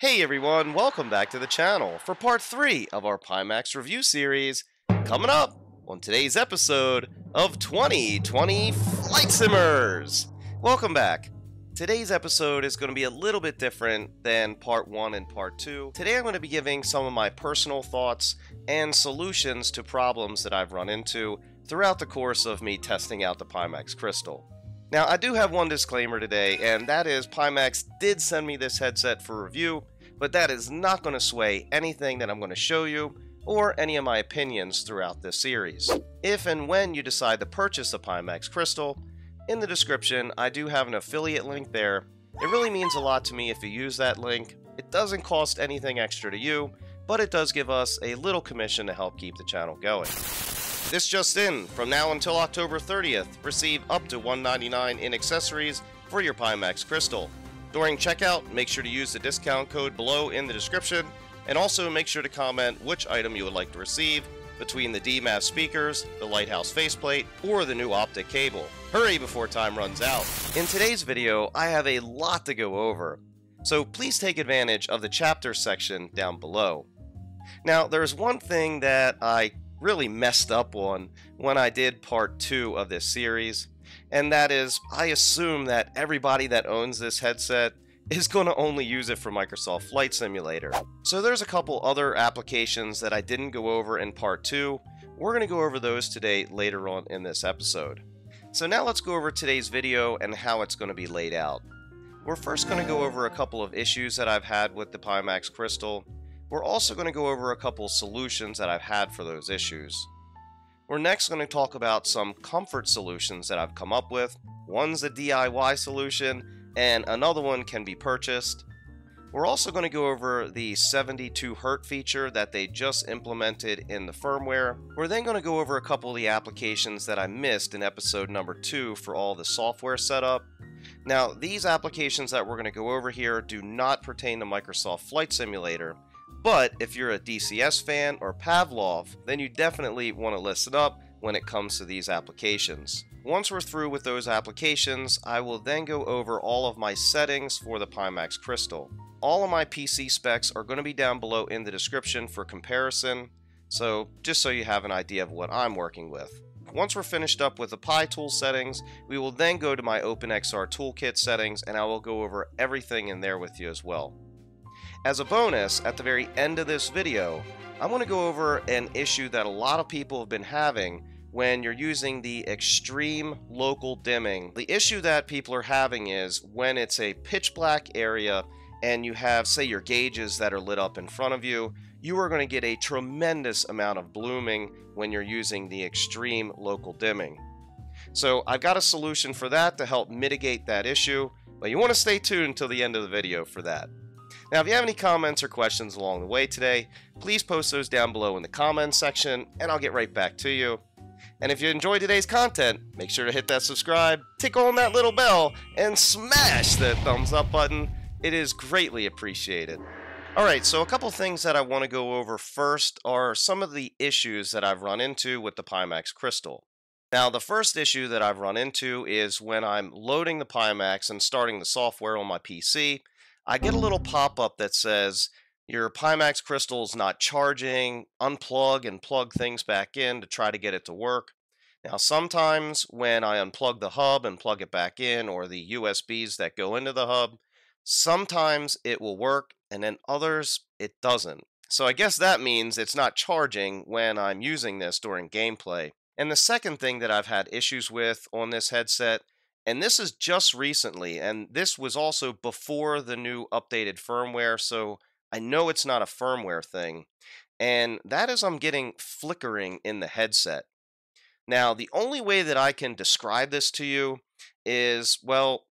Hey everyone, welcome back to the channel for part 3 of our Pimax review series coming up on today's episode of 2020 Flight Simmers. Welcome back. Today's episode is going to be a little bit different than part 1 and part 2. Today I'm going to be giving some of my personal thoughts and solutions to problems that I've run into throughout the course of me testing out the Pimax Crystal. Now, I do have one disclaimer today, and that is Pimax did send me this headset for review, but that is not going to sway anything that I'm going to show you or any of my opinions throughout this series. If and when you decide to purchase a Pimax Crystal, in the description I do have an affiliate link there. It really means a lot to me if you use that link. It doesn't cost anything extra to you, but it does give us a little commission to help keep the channel going. This just in, from now until October 30th, receive up to 199 in accessories for your Pimax Crystal. During checkout, make sure to use the discount code below in the description, and also make sure to comment which item you would like to receive between the DMAS speakers, the Lighthouse faceplate, or the new optic cable. Hurry before time runs out. In today's video, I have a lot to go over, so please take advantage of the chapter section down below. Now, there's one thing that I really messed up on when I did part two of this series, and that is I assume that everybody that owns this headset is going to only use it for Microsoft Flight Simulator. So there's a couple other applications that I didn't go over in part two. We're going to go over those today later on in this episode. So now let's go over today's video and how it's going to be laid out. We're first going to go over a couple of issues that I've had with the Pimax Crystal, we're also going to go over a couple solutions that I've had for those issues. We're next going to talk about some comfort solutions that I've come up with. One's a DIY solution, and another one can be purchased. We're also going to go over the 72 Hz feature that they just implemented in the firmware. We're then going to go over a couple of the applications that I missed in episode number 2 for all the software setup. Now, these applications that we're going to go over here do not pertain to Microsoft Flight Simulator, but if you're a DCS fan or Pavlov, then you definitely want to listen up when it comes to these applications. Once we're through with those applications, I will then go over all of my settings for the Pimax Crystal. All of my PC specs are going to be down below in the description for comparison, so just so you have an idea of what I'm working with. Once we're finished up with the PiTool settings, we will then go to my OpenXR Toolkit settings and I will go over everything in there with you as well. As a bonus, at the very end of this video, I want to go over an issue that a lot of people have been having when you're using the extreme local dimming. The issue that people are having is when it's a pitch black area and you have, say, your gauges that are lit up in front of you, you are going to get a tremendous amount of blooming when you're using the extreme local dimming. So I've got a solution for that to help mitigate that issue, but you want to stay tuned until the end of the video for that. Now, if you have any comments or questions along the way today, please post those down below in the comments section, and I'll get right back to you. And if you enjoyed today's content, make sure to hit that subscribe, tickle on that little bell, and smash that thumbs up button. It is greatly appreciated. Alright, so a couple things that I want to go over first are some of the issues that I've run into with the Pimax Crystal. Now, the first issue that I've run into is when I'm loading the Pimax and starting the software on my PC, I get a mm-hmm. little pop-up that says your Pimax crystal is not charging, unplug and plug things back in to try to get it to work. Now sometimes when I unplug the hub and plug it back in or the USBs that go into the hub, sometimes it will work and then others it doesn't. So I guess that means it's not charging when I'm using this during gameplay. And the second thing that I've had issues with on this headset and this is just recently, and this was also before the new updated firmware, so I know it's not a firmware thing. And that is I'm getting flickering in the headset. Now, the only way that I can describe this to you is, well,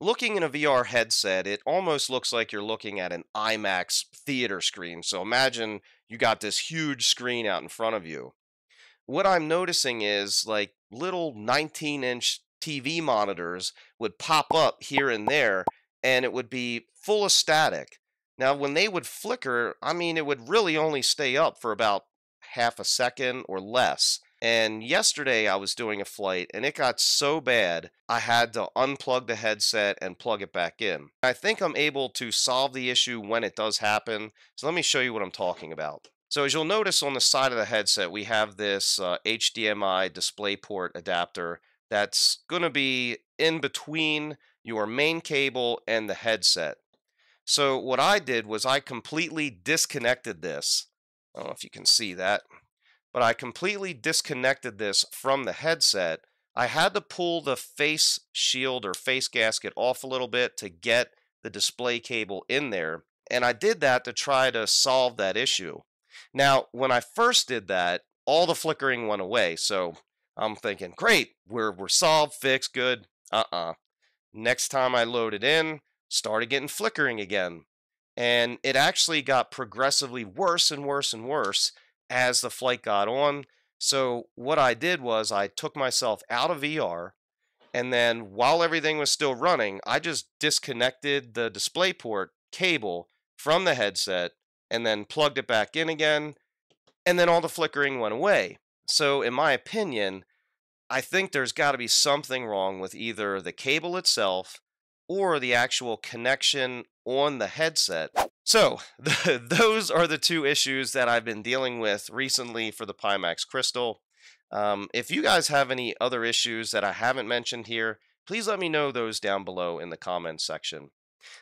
looking in a VR headset, it almost looks like you're looking at an IMAX theater screen. So imagine you got this huge screen out in front of you. What I'm noticing is like little 19 inch TV monitors would pop up here and there and it would be full of static. Now, when they would flicker, I mean, it would really only stay up for about half a second or less. And yesterday I was doing a flight and it got so bad I had to unplug the headset and plug it back in. I think I'm able to solve the issue when it does happen. So let me show you what I'm talking about. So as you'll notice on the side of the headset, we have this uh, HDMI DisplayPort adapter that's going to be in between your main cable and the headset. So what I did was I completely disconnected this. I don't know if you can see that, but I completely disconnected this from the headset. I had to pull the face shield or face gasket off a little bit to get the display cable in there. And I did that to try to solve that issue. Now, when I first did that, all the flickering went away. So I'm thinking, great, we're, we're solved, fixed, good. Uh-uh. Next time I loaded in, started getting flickering again. And it actually got progressively worse and worse and worse as the flight got on. So what I did was I took myself out of VR and then while everything was still running, I just disconnected the DisplayPort cable from the headset and then plugged it back in again and then all the flickering went away. So in my opinion, I think there's got to be something wrong with either the cable itself or the actual connection on the headset. So, the, those are the two issues that I've been dealing with recently for the Pimax Crystal. Um, if you guys have any other issues that I haven't mentioned here, please let me know those down below in the comments section.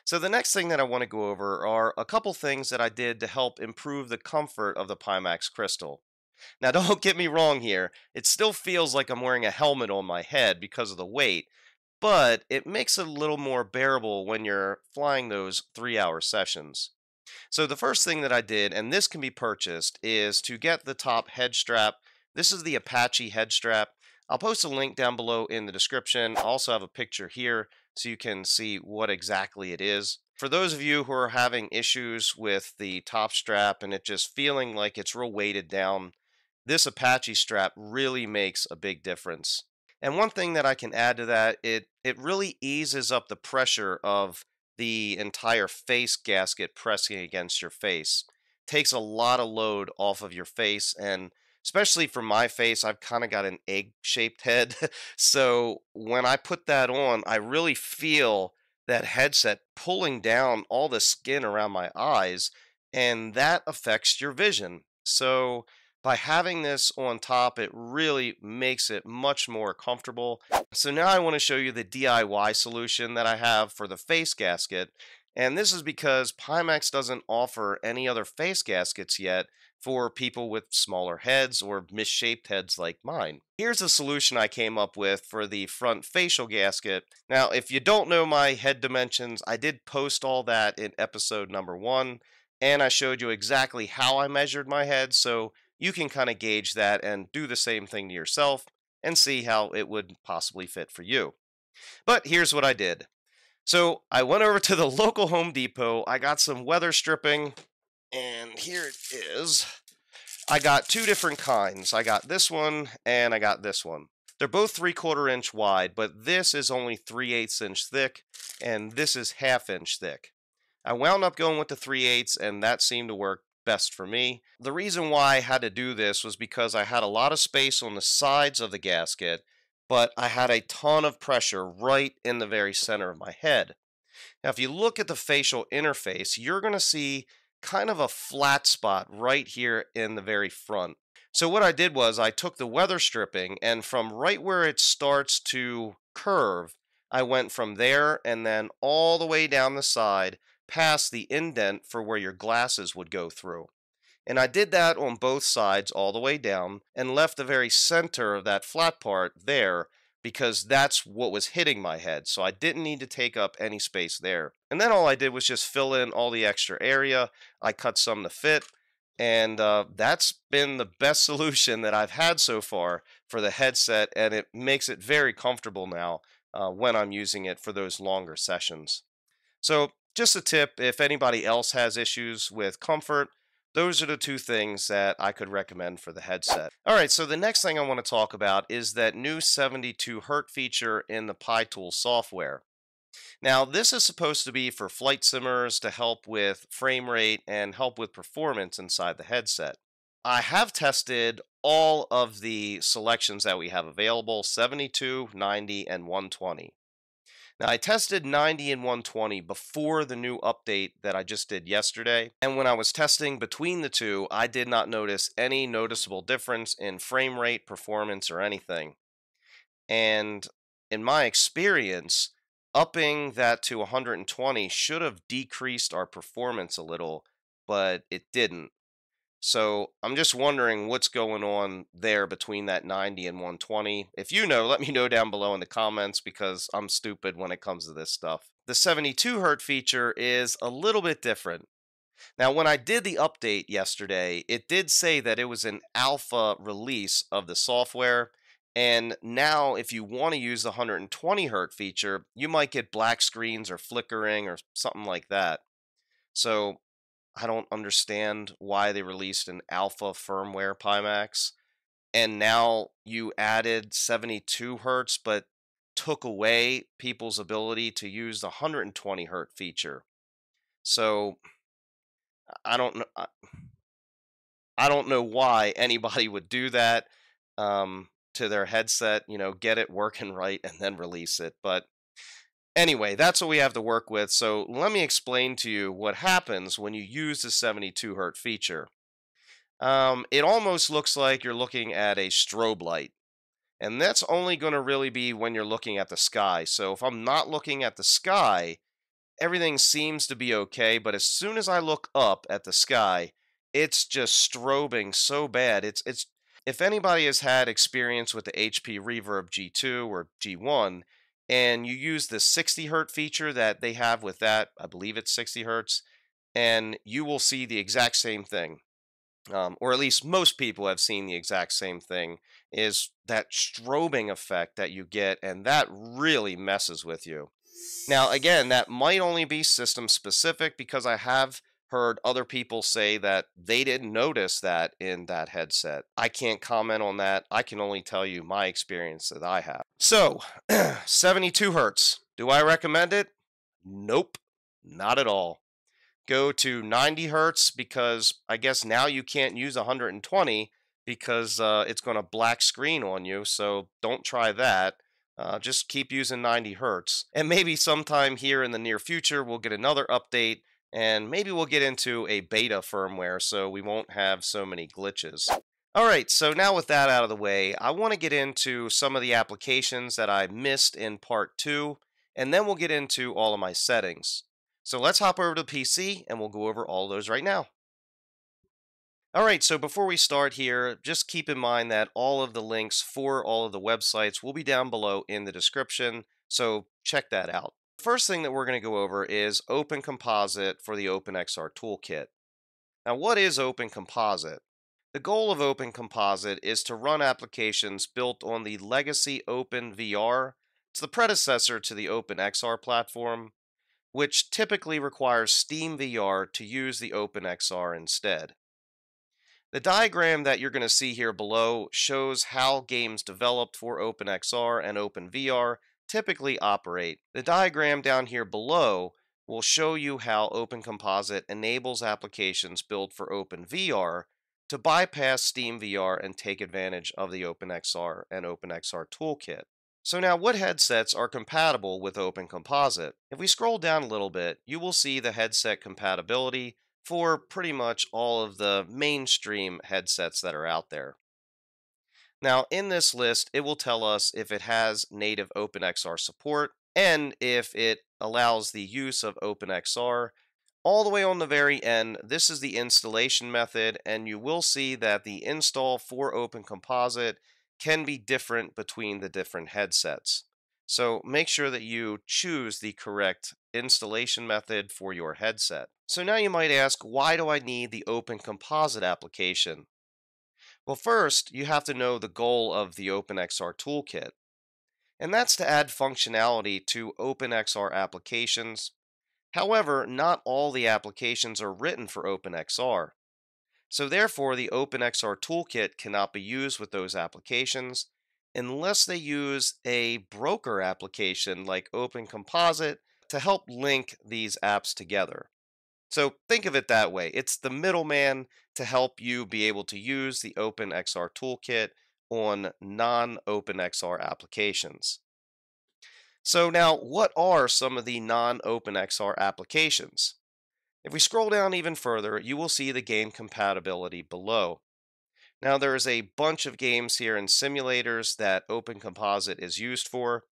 So the next thing that I want to go over are a couple things that I did to help improve the comfort of the Pimax Crystal. Now don't get me wrong here, it still feels like I'm wearing a helmet on my head because of the weight, but it makes it a little more bearable when you're flying those three hour sessions. So the first thing that I did, and this can be purchased, is to get the top head strap. This is the Apache head strap. I'll post a link down below in the description. I also have a picture here so you can see what exactly it is. For those of you who are having issues with the top strap and it just feeling like it's real weighted down, this Apache strap really makes a big difference. And one thing that I can add to that, it, it really eases up the pressure of the entire face gasket pressing against your face. Takes a lot of load off of your face and especially for my face, I've kind of got an egg-shaped head. so when I put that on, I really feel that headset pulling down all the skin around my eyes and that affects your vision. So by having this on top, it really makes it much more comfortable. So now I want to show you the DIY solution that I have for the face gasket. And this is because Pimax doesn't offer any other face gaskets yet for people with smaller heads or misshaped heads like mine. Here's a solution I came up with for the front facial gasket. Now, if you don't know my head dimensions, I did post all that in episode number one, and I showed you exactly how I measured my head, so you can kind of gauge that and do the same thing to yourself and see how it would possibly fit for you. But here's what I did. So I went over to the local Home Depot, I got some weather stripping, and here it is. I got two different kinds. I got this one and I got this one. They're both three quarter inch wide, but this is only 3 eighths inch thick, and this is half inch thick. I wound up going with the 3 eighths, and that seemed to work best for me. The reason why I had to do this was because I had a lot of space on the sides of the gasket, but I had a ton of pressure right in the very center of my head. Now, if you look at the facial interface, you're going to see kind of a flat spot right here in the very front. So what I did was I took the weather stripping and from right where it starts to curve, I went from there and then all the way down the side past the indent for where your glasses would go through. And I did that on both sides all the way down and left the very center of that flat part there because that's what was hitting my head. So I didn't need to take up any space there. And then all I did was just fill in all the extra area. I cut some to fit. And uh, that's been the best solution that I've had so far for the headset. And it makes it very comfortable now uh, when I'm using it for those longer sessions. So just a tip, if anybody else has issues with comfort, those are the two things that I could recommend for the headset. All right, so the next thing I want to talk about is that new 72 Hertz feature in the PiTool software. Now, this is supposed to be for flight simmers to help with frame rate and help with performance inside the headset. I have tested all of the selections that we have available 72, 90, and 120. Now, I tested 90 and 120 before the new update that I just did yesterday. And when I was testing between the two, I did not notice any noticeable difference in frame rate, performance, or anything. And in my experience, upping that to 120 should have decreased our performance a little, but it didn't. So I'm just wondering what's going on there between that 90 and 120. If you know, let me know down below in the comments because I'm stupid when it comes to this stuff. The 72 hertz feature is a little bit different. Now, when I did the update yesterday, it did say that it was an alpha release of the software. And now, if you want to use the 120 hertz feature, you might get black screens or flickering or something like that. So I don't understand why they released an alpha firmware Pimax and now you added 72 hertz but took away people's ability to use the 120 hertz feature. So I don't know I don't know why anybody would do that um, to their headset, you know, get it working right and then release it. But Anyway, that's what we have to work with. So let me explain to you what happens when you use the 72 hertz feature. Um, it almost looks like you're looking at a strobe light. And that's only going to really be when you're looking at the sky. So if I'm not looking at the sky, everything seems to be okay. But as soon as I look up at the sky, it's just strobing so bad. It's it's if anybody has had experience with the HP Reverb G2 or G1, and you use the 60 hertz feature that they have with that, I believe it's 60 hertz, and you will see the exact same thing. Um, or at least most people have seen the exact same thing, is that strobing effect that you get, and that really messes with you. Now, again, that might only be system specific because I have heard other people say that they didn't notice that in that headset. I can't comment on that. I can only tell you my experience that I have. So, 72 hertz. Do I recommend it? Nope, not at all. Go to 90 hertz because I guess now you can't use 120 because uh, it's going to black screen on you. So don't try that. Uh, just keep using 90 hertz. And maybe sometime here in the near future, we'll get another update and maybe we'll get into a beta firmware so we won't have so many glitches. Alright, so now with that out of the way, I want to get into some of the applications that I missed in part 2, and then we'll get into all of my settings. So let's hop over to the PC and we'll go over all those right now. Alright, so before we start here, just keep in mind that all of the links for all of the websites will be down below in the description, so check that out. First thing that we're going to go over is Open Composite for the OpenXR Toolkit. Now, what is Open Composite? The goal of Open Composite is to run applications built on the legacy OpenVR. It's the predecessor to the OpenXR platform, which typically requires SteamVR to use the OpenXR instead. The diagram that you're going to see here below shows how games developed for OpenXR and OpenVR typically operate. The diagram down here below will show you how Open Composite enables applications built for OpenVR to bypass SteamVR and take advantage of the OpenXR and OpenXR toolkit. So now what headsets are compatible with Open Composite? If we scroll down a little bit, you will see the headset compatibility for pretty much all of the mainstream headsets that are out there. Now, in this list, it will tell us if it has native OpenXR support and if it allows the use of OpenXR. All the way on the very end, this is the installation method, and you will see that the install for OpenComposite can be different between the different headsets. So make sure that you choose the correct installation method for your headset. So now you might ask, why do I need the OpenComposite application? Well, first, you have to know the goal of the OpenXR toolkit, and that's to add functionality to OpenXR applications. However, not all the applications are written for OpenXR. So therefore, the OpenXR toolkit cannot be used with those applications unless they use a broker application like OpenComposite to help link these apps together. So think of it that way. It's the middleman to help you be able to use the OpenXR toolkit on non-OpenXR applications. So now, what are some of the non-OpenXR applications? If we scroll down even further, you will see the game compatibility below. Now there is a bunch of games here and simulators that OpenComposite is used for,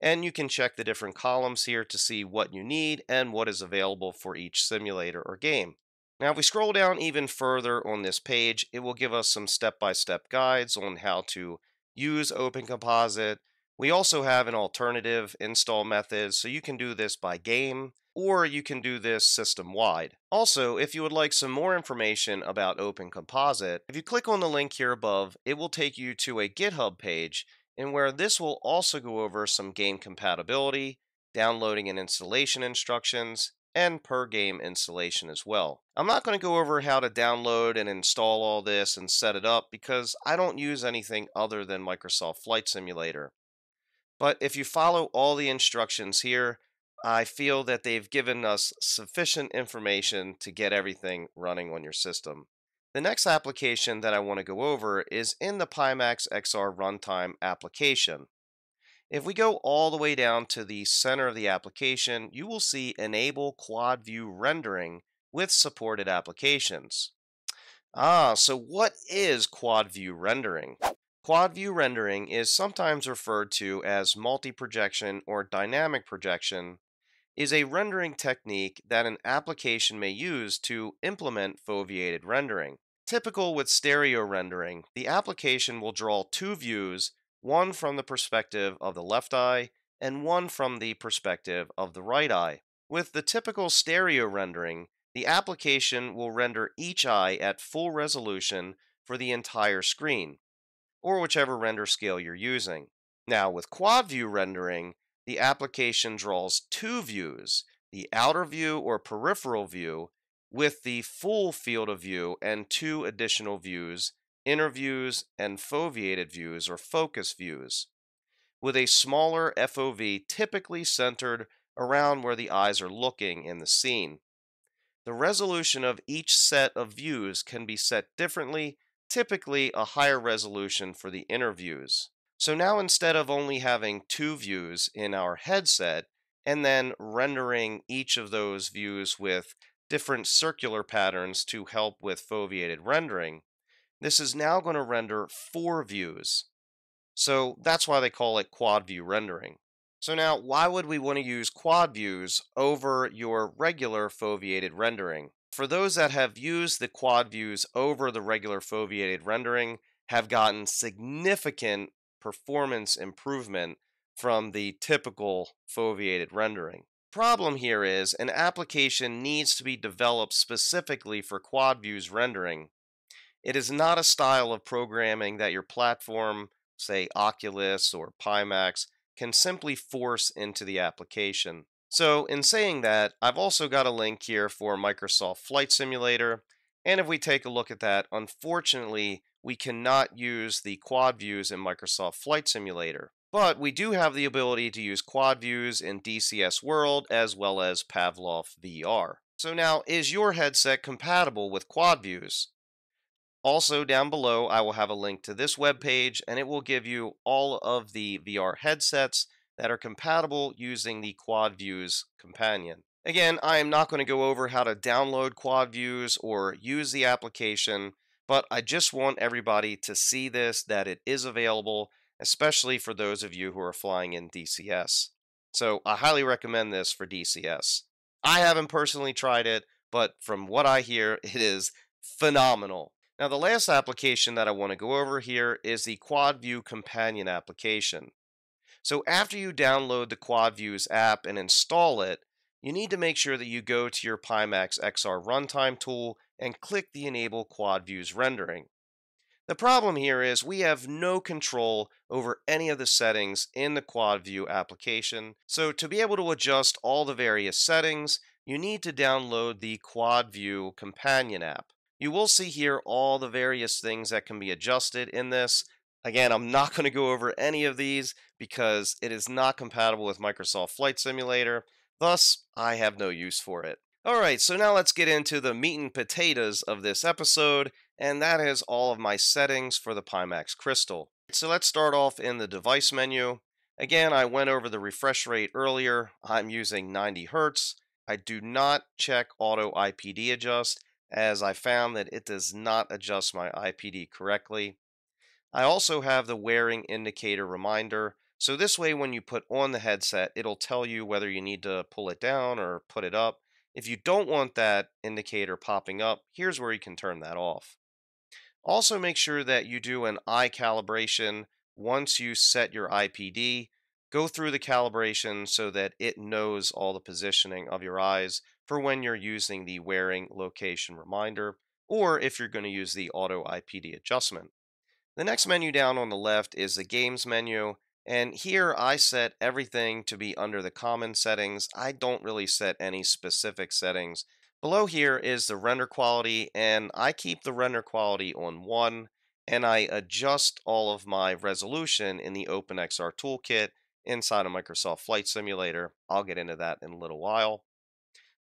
and you can check the different columns here to see what you need and what is available for each simulator or game. Now if we scroll down even further on this page, it will give us some step-by-step -step guides on how to use OpenComposite. We also have an alternative install method, so you can do this by game, or you can do this system-wide. Also, if you would like some more information about OpenComposite, if you click on the link here above, it will take you to a GitHub page and where this will also go over some game compatibility, downloading and installation instructions, and per game installation as well. I'm not going to go over how to download and install all this and set it up because I don't use anything other than Microsoft Flight Simulator. But if you follow all the instructions here, I feel that they've given us sufficient information to get everything running on your system. The next application that I want to go over is in the Pimax XR runtime application. If we go all the way down to the center of the application, you will see Enable Quad View Rendering with supported applications. Ah, so what is Quad View Rendering? Quad View Rendering is sometimes referred to as multi-projection or dynamic projection is a rendering technique that an application may use to implement foveated rendering. Typical with stereo rendering, the application will draw two views, one from the perspective of the left eye and one from the perspective of the right eye. With the typical stereo rendering, the application will render each eye at full resolution for the entire screen, or whichever render scale you're using. Now, with quad view rendering, the application draws two views, the outer view or peripheral view, with the full field of view and two additional views, inner views and foveated views or focus views, with a smaller FOV typically centered around where the eyes are looking in the scene. The resolution of each set of views can be set differently, typically a higher resolution for the inner views. So now instead of only having two views in our headset and then rendering each of those views with different circular patterns to help with foveated rendering, this is now going to render four views. So that's why they call it quad view rendering. So now, why would we want to use quad views over your regular foveated rendering? For those that have used the quad views over the regular foveated rendering, have gotten significant performance improvement from the typical foveated rendering. Problem here is an application needs to be developed specifically for quad views rendering. It is not a style of programming that your platform, say Oculus or Pimax, can simply force into the application. So in saying that, I've also got a link here for Microsoft Flight Simulator, and if we take a look at that, unfortunately, we cannot use the quad views in Microsoft Flight Simulator. But we do have the ability to use quad views in DCS World as well as Pavlov VR. So now, is your headset compatible with quad views? Also down below, I will have a link to this web page, and it will give you all of the VR headsets that are compatible using the Quad Views companion. Again, I am not going to go over how to download Quad Views or use the application. But I just want everybody to see this, that it is available, especially for those of you who are flying in DCS. So I highly recommend this for DCS. I haven't personally tried it, but from what I hear, it is phenomenal. Now, the last application that I want to go over here is the QuadView Companion application. So after you download the QuadViews app and install it, you need to make sure that you go to your Pimax XR runtime tool and click the Enable Quad Views rendering. The problem here is we have no control over any of the settings in the Quad View application, so to be able to adjust all the various settings, you need to download the Quad View Companion app. You will see here all the various things that can be adjusted in this. Again, I'm not going to go over any of these because it is not compatible with Microsoft Flight Simulator, thus I have no use for it. Alright, so now let's get into the meat and potatoes of this episode, and that is all of my settings for the Pimax Crystal. So let's start off in the device menu. Again, I went over the refresh rate earlier. I'm using 90 Hertz. I do not check auto IPD adjust as I found that it does not adjust my IPD correctly. I also have the wearing indicator reminder. So this way when you put on the headset, it'll tell you whether you need to pull it down or put it up. If you don't want that indicator popping up, here's where you can turn that off. Also make sure that you do an eye calibration once you set your IPD. Go through the calibration so that it knows all the positioning of your eyes for when you're using the wearing location reminder or if you're going to use the auto IPD adjustment. The next menu down on the left is the games menu and here I set everything to be under the common settings. I don't really set any specific settings. Below here is the render quality and I keep the render quality on 1 and I adjust all of my resolution in the OpenXR toolkit inside of Microsoft Flight Simulator. I'll get into that in a little while.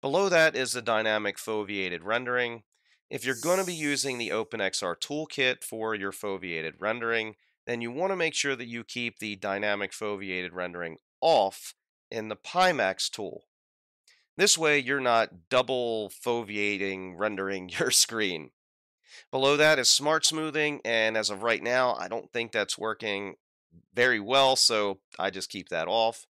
Below that is the dynamic foveated rendering. If you're going to be using the OpenXR toolkit for your foveated rendering, then you want to make sure that you keep the dynamic foveated rendering off in the Pimax tool. This way you're not double foveating rendering your screen. Below that is smart smoothing and as of right now I don't think that's working very well so I just keep that off.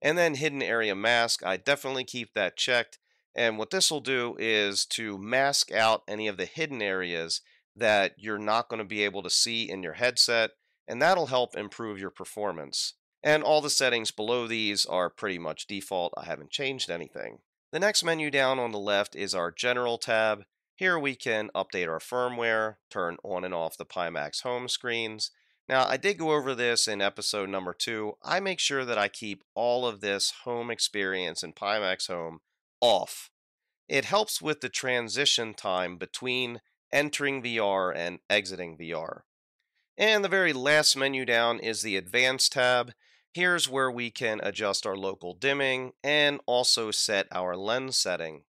And then hidden area mask I definitely keep that checked and what this will do is to mask out any of the hidden areas that you're not going to be able to see in your headset and that'll help improve your performance. And all the settings below these are pretty much default. I haven't changed anything. The next menu down on the left is our General tab. Here we can update our firmware, turn on and off the Pimax home screens. Now, I did go over this in episode number two. I make sure that I keep all of this home experience in Pimax Home off. It helps with the transition time between entering VR and exiting VR. And the very last menu down is the Advanced tab. Here's where we can adjust our local dimming and also set our lens setting.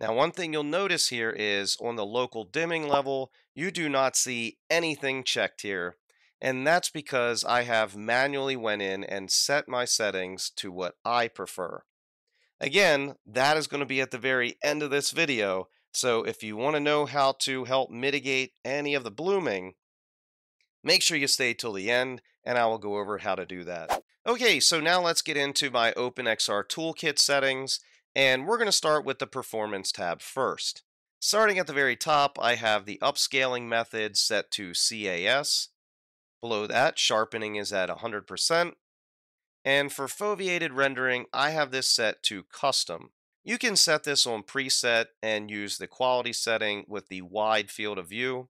Now one thing you'll notice here is on the local dimming level, you do not see anything checked here. And that's because I have manually went in and set my settings to what I prefer. Again, that is going to be at the very end of this video. So if you want to know how to help mitigate any of the blooming, Make sure you stay till the end, and I will go over how to do that. Okay, so now let's get into my OpenXR Toolkit settings, and we're going to start with the Performance tab first. Starting at the very top, I have the upscaling method set to CAS. Below that, sharpening is at 100%. And for foveated rendering, I have this set to custom. You can set this on preset and use the quality setting with the wide field of view.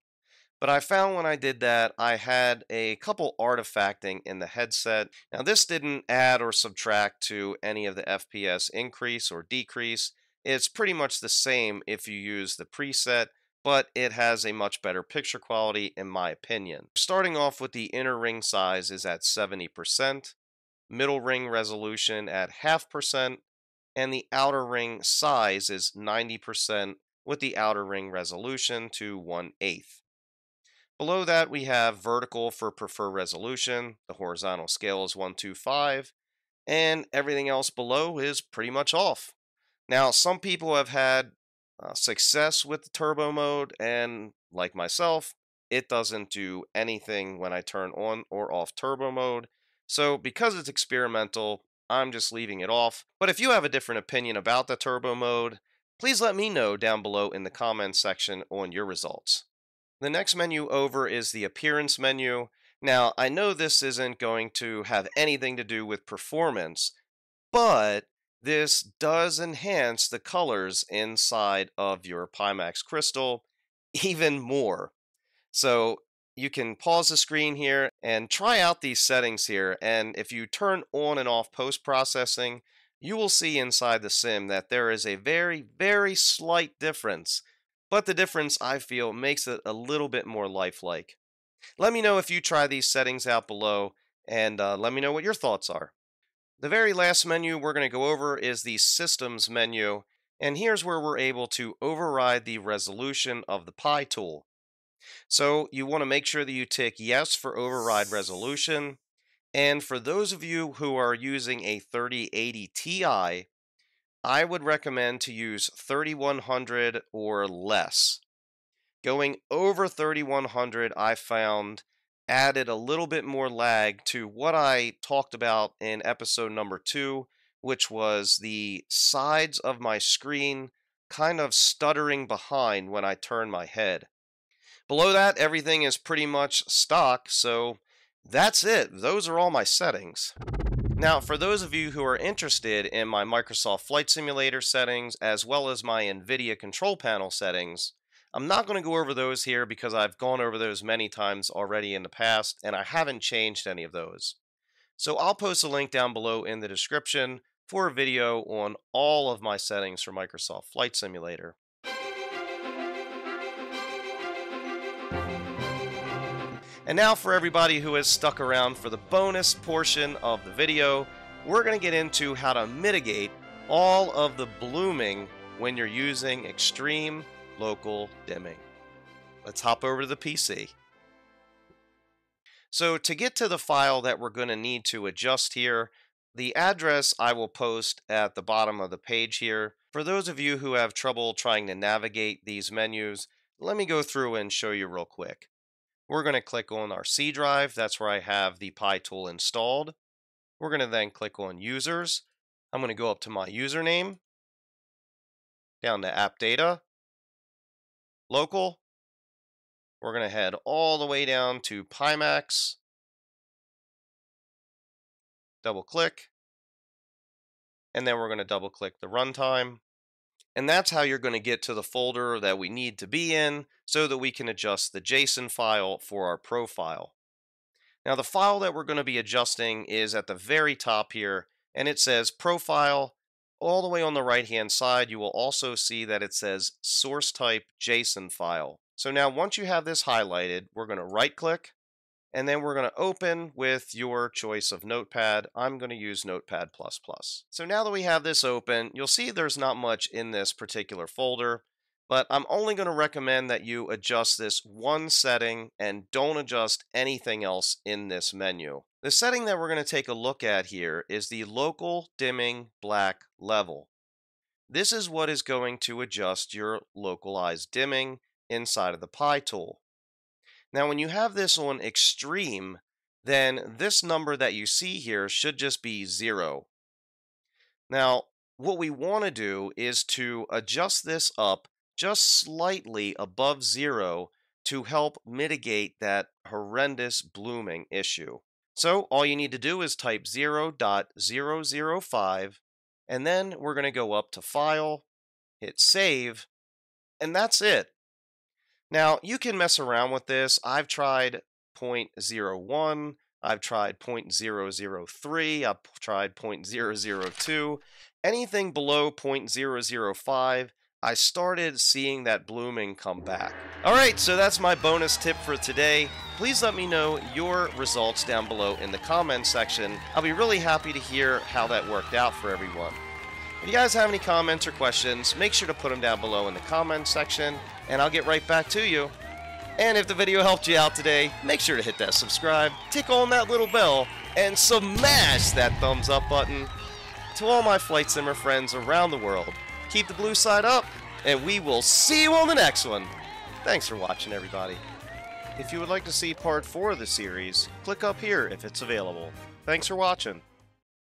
But I found when I did that, I had a couple artifacting in the headset. Now this didn't add or subtract to any of the FPS increase or decrease. It's pretty much the same if you use the preset, but it has a much better picture quality in my opinion. Starting off with the inner ring size is at 70%, middle ring resolution at half percent, and the outer ring size is 90% with the outer ring resolution to 1 eighth. Below that, we have vertical for prefer resolution. The horizontal scale is 125. And everything else below is pretty much off. Now, some people have had uh, success with the turbo mode, and like myself, it doesn't do anything when I turn on or off turbo mode. So, because it's experimental, I'm just leaving it off. But if you have a different opinion about the turbo mode, please let me know down below in the comments section on your results. The next menu over is the appearance menu. Now, I know this isn't going to have anything to do with performance, but this does enhance the colors inside of your Pimax crystal even more. So you can pause the screen here and try out these settings here. And if you turn on and off post-processing, you will see inside the sim that there is a very, very slight difference but the difference, I feel, makes it a little bit more lifelike. Let me know if you try these settings out below, and uh, let me know what your thoughts are. The very last menu we're going to go over is the Systems menu, And here's where we're able to override the resolution of the Pi tool. So you want to make sure that you tick yes for override resolution. And for those of you who are using a 3080 Ti, I would recommend to use 3100 or less. Going over 3100, I found added a little bit more lag to what I talked about in episode number two, which was the sides of my screen kind of stuttering behind when I turn my head. Below that, everything is pretty much stock, so that's it. Those are all my settings. Now, for those of you who are interested in my Microsoft Flight Simulator settings, as well as my NVIDIA control panel settings, I'm not going to go over those here because I've gone over those many times already in the past, and I haven't changed any of those. So I'll post a link down below in the description for a video on all of my settings for Microsoft Flight Simulator. And now for everybody who has stuck around for the bonus portion of the video, we're going to get into how to mitigate all of the blooming when you're using extreme local dimming. Let's hop over to the PC. So to get to the file that we're going to need to adjust here, the address I will post at the bottom of the page here. For those of you who have trouble trying to navigate these menus, let me go through and show you real quick. We're going to click on our C drive. That's where I have the Pi tool installed. We're going to then click on Users. I'm going to go up to my username, down to App Data, Local. We're going to head all the way down to Pimax, double click, and then we're going to double click the runtime. And that's how you're going to get to the folder that we need to be in so that we can adjust the JSON file for our profile. Now the file that we're going to be adjusting is at the very top here and it says profile. All the way on the right hand side you will also see that it says source type JSON file. So now once you have this highlighted we're going to right click and then we're going to open with your choice of notepad. I'm going to use Notepad++. So now that we have this open, you'll see there's not much in this particular folder, but I'm only going to recommend that you adjust this one setting and don't adjust anything else in this menu. The setting that we're going to take a look at here is the local dimming black level. This is what is going to adjust your localized dimming inside of the Pi tool. Now, when you have this on extreme, then this number that you see here should just be zero. Now, what we want to do is to adjust this up just slightly above zero to help mitigate that horrendous blooming issue. So all you need to do is type 0.005 and then we're going to go up to File, hit Save, and that's it. Now, you can mess around with this. I've tried 0.01, I've tried 0.003, I've tried 0.002. Anything below 0.005, I started seeing that blooming come back. Alright, so that's my bonus tip for today. Please let me know your results down below in the comments section. I'll be really happy to hear how that worked out for everyone. If you guys have any comments or questions, make sure to put them down below in the comments section, and I'll get right back to you. And if the video helped you out today, make sure to hit that subscribe, tick on that little bell, and smash that thumbs up button. To all my Flight Simmer friends around the world, keep the blue side up, and we will see you on the next one. Thanks for watching, everybody. If you would like to see part 4 of the series, click up here if it's available. Thanks for watching.